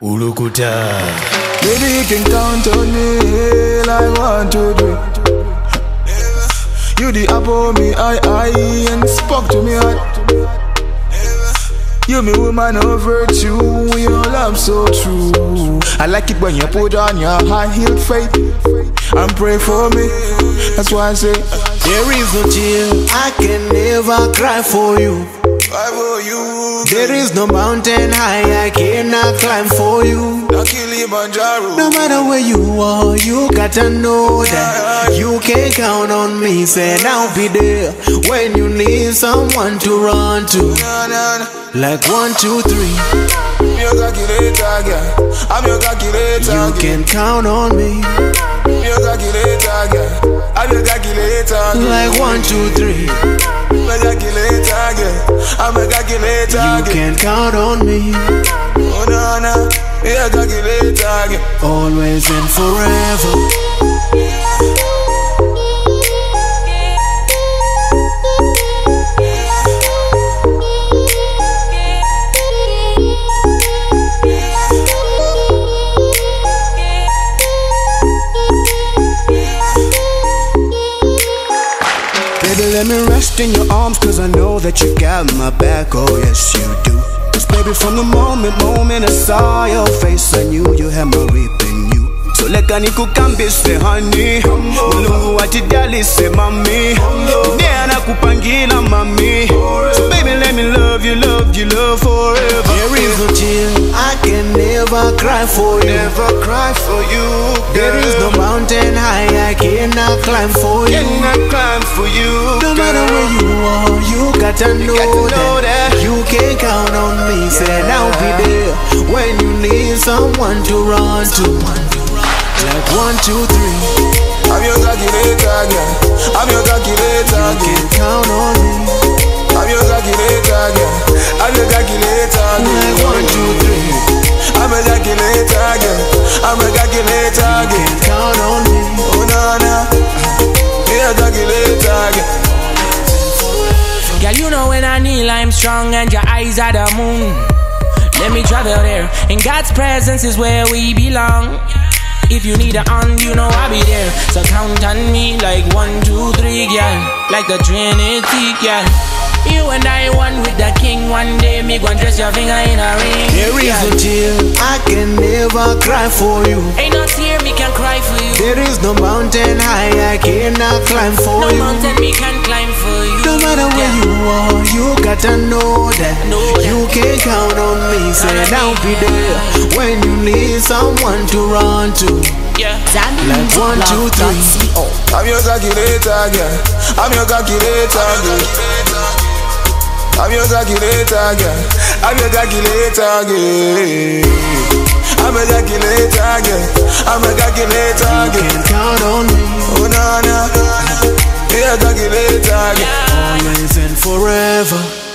Ulukuta. Baby, you can count on me like one, two, three. You the apple me eye, eye, and spoke to me heart. You me woman of virtue, your love so true. I like it when you put on your high heeled faith and pray for me. That's why I say, There is no tear I can never cry for you. I for you. There is no mountain high I cannot climb for you. No matter where you are, you gotta know that you can count on me. Said I'll be there when you need someone to run to. Like one, two, three, I'm your calculator, girl. I'm your calculator, you can count on me. I'm your calculator, girl. I'm your calculator, girl. Like one, two, three, I'm a calculator, girl. I'm a calculator, you can count on me. Oh, no, no. Yeah, calculator, girl. Always and forever. Let me rest in your arms, cause I know that you got my back. Oh, yes, you do. Cause, baby, from the moment, moment I saw your face, I knew you had my rip in you. So leka nikukambise honey mulungu watidalise mami ndiye anakupangila mami so baby let me love you love you love forever there is no tear never cry for you. Never cry for you there is no mountain high i cannot climb for you. Cannot climb for you no matter where you are you gotta know, that, you can count on me. Said i'll be there when you need someone to run to. Like one, two, three, I'm your calculator, girl. I'm your calculator, you girl. can count on you girl. count on me. Oh, no, no. Yeah, calculator, girl. Girl, you know when I kneel, I'm strong and your eyes are the moon. Let me travel there. In God's presence is where we belong. If you need a hand, you know I'll be there. So count on me like one, two, three, girl. Like the Trinity, girl. You and I one with the king. One day me go and dress your finger in a ring. There is no tear I can never cry for you. Ain't no tear me can cry for you. There is no mountain high I cannot climb for No you. mountain me can climb for you. No matter where Yeah. you are, you gotta know that Know that. you can count on me. Said I'll me. be there when you need someone to run to. Yeah. Like one, two, three. I'm your calculator, girl. I'm your calculator, girl. I'm your calculator, girl. I'm your calculator, girl. I'm a calculator, girl. Forever.